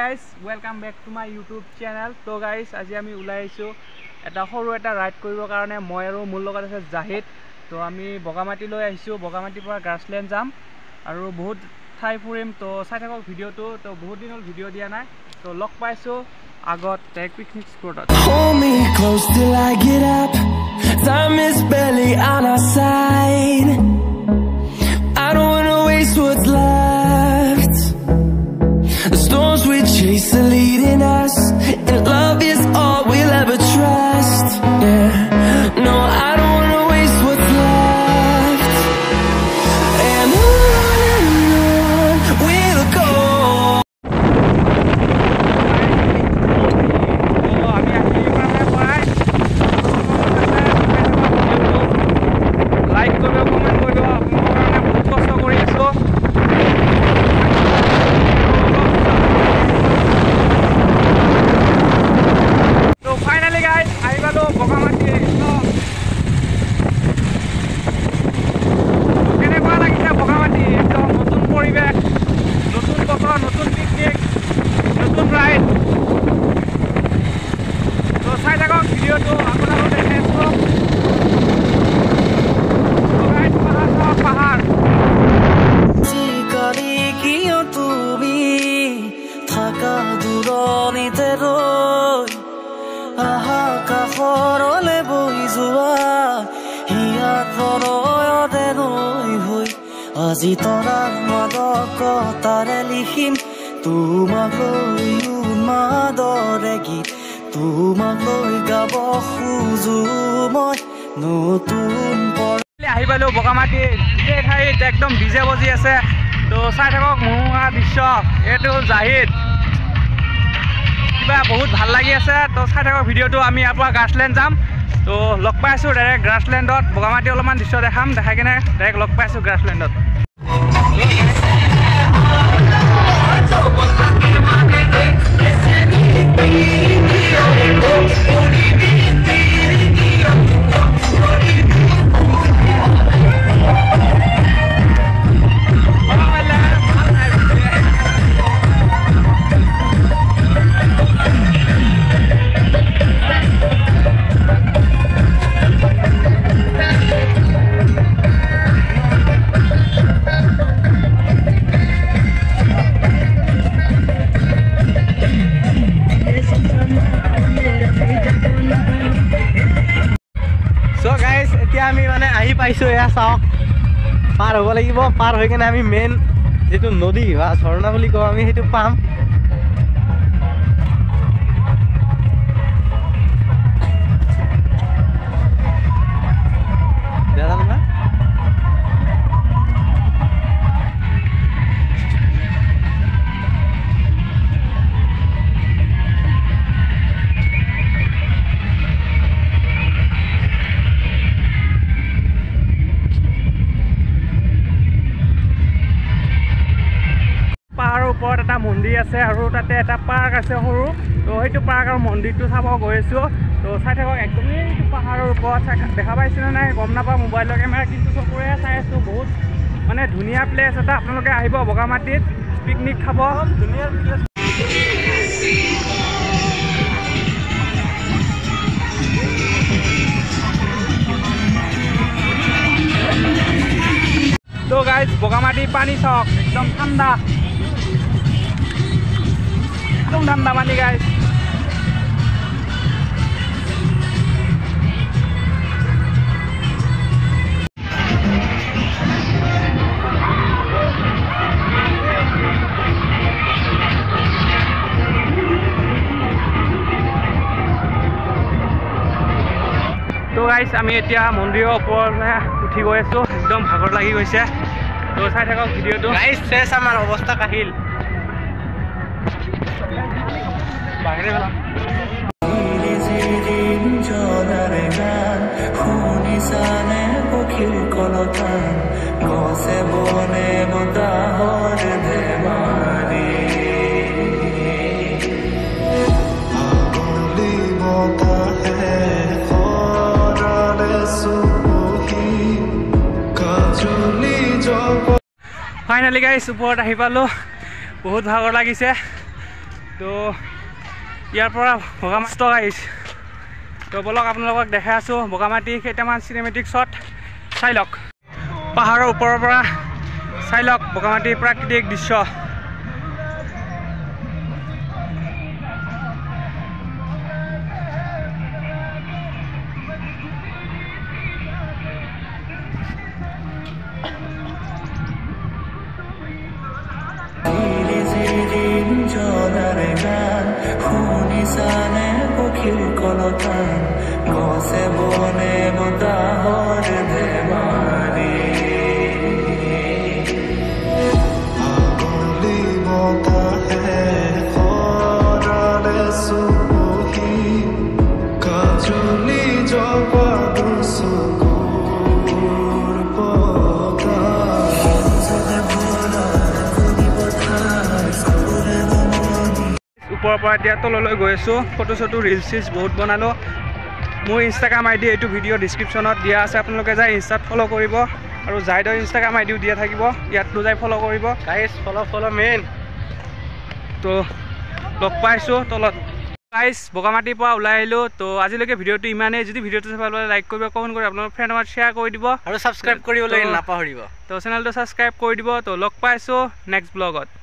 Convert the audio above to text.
Guys welcome back to my YouTube channel to guys আজি আমি ওলাই আহিছোঁ। এটা সৰু এটা ৰাইড কৰিবৰ কাৰণে মই আৰু মোৰ লগত আছে জাহিদ। ত' আমি বগামাটিলৈ আহিছোঁ। বগামাটিৰ পৰা গ্ৰাছলেণ্ড যাম। আৰু বহুত ঠাই ফুৰিম। ত' চাই থাকক ভিডিঅ'টো। ত' বহুত দিন হ'ল ভিডিঅ' দিয়া নাই। ত' লগ পাইছোঁ আগত টেক পিকনিক স্পটত. ৰাইড তো চাই থাকক ভিডিঅ'টো আপোনালোকে হৈ আজি তৰাৰ মাদকতাৰে লিখিম তোমাক উন্মাদৰে গীত তোমাক গাব খোজো মই নতুন আহি পালোঁ বগামাটি গোটেই ঠাইত একদম ডিজে বজি আছে। তো চাই থাকক মনোমোহা দৃশ্য এইটো জাহিদ। কিবা বহুত ভাল লাগি আছে। তো চাই থাকক ভিডিঅ'টো আমি ইয়াৰ পৰা গ্ৰাছলেণ্ড যাম। তো লগ পাই আছোঁ ডাইৰেক্ট গ্ৰাছলেণ্ডত বগামাটি অলপমান দৃশ্য দেখাম। দেখাই কিনে ডাইৰেক্ট লগ পাই আছোঁ গ্ৰাছলেণ্ডত চ' পাৰ হ'ব লাগিব পাৰ হৈ কিনে আমি মেইন যিটো নদী বা ঝৰ্ণা বুলি কওঁ আমি সেইটো পাম। মন্দিৰ আছে আৰু তাতে এটা পাৰ্ক আছে সৰু। তো সেইটো পাৰ্ক আৰু মন্দিৰটো চাব গৈ আছোঁ। তো চাই থাকক একদমেই পাহাৰৰ ওপৰত দেখা পাইছেনে নাই? গম নাপাওঁ মোবাইলৰ কেমেৰা কিন্তু চকুৰে চাই আছোঁ। বহুত মানে ধুনীয়া প্লেচ এটা। আপোনালোকে আহিব বগামাটিত পিকনিক খাব। ধুনীয়া তো গাইজ বগামাটি পানী চাওক। একদম ঠাণ্ডা। একদম ঠাণ্ডা পানী গাইজ তো আমি এতিয়া মন্দিৰৰ ওপৰলৈ উঠি গৈ একদম ভাগৰ লাগি গৈছে। তো, চাই থাকক ভিডিঅ'টো। গাইজ আমাৰ অৱস্থা কাহিল। ফাইনেলি গাইজ ওপৰত আহি পালোঁ। বহুত ভাগৰ লাগিছে। তো ইয়াৰ পৰা বগামাটি আহিছে। তো বলক আপোনালোকক দেখাই আছোঁ বগামাটি কেইটামান চিনেমেটিক শ্বট চাই লওক। পাহাৰৰ ওপৰৰ পৰা চাই লওক বগামাটিৰ প্ৰাকৃতিক দৃশ্য। শুনিছানে পক্ষীৰ কলতান গছে বনে বতাহৰ ধেমালি ওপৰৰ পৰা এতিয়া তললৈ গৈ আছোঁ। ফটো চটো ৰিলচ চিলচ বহুত বনালোঁ। মোৰ ইনষ্টাগ্ৰাম আই ডি এইটো ভিডিঅ' ডিছক্ৰিপশ্যনত দিয়া আছে। আপোনালোকে যাই ইনষ্টাত ফ'ল' কৰিব আৰু জাইডৰ ইনষ্টাগ্ৰাম আই ডিও দিয়া থাকিব। ইয়াতো যাই ফ'ল' কৰিব। গাইজ ফল' ফল' মেইন তো লগ পাইছোঁ তলত। গাইজ বগামাটিৰ পৰা ওলাই আহিলোঁ। তো আজিলৈকে ভিডিঅ'টো ইমানেই। যদি ভিডিঅ'টো চাই ভাল পালে লাইক কৰিব কমেণ্ট কৰি আপোনালোকৰ ফ্ৰেণ্ড আমাৰ শ্বেয়াৰ কৰি দিব। আৰু ছাবস্ক্ৰাইব কৰিবলৈ নাপাহৰিব। তো চেনেলটো ছাবস্ক্ৰাইব কৰি দিব। তো লগ পাইছোঁ নেক্সট ব্লগত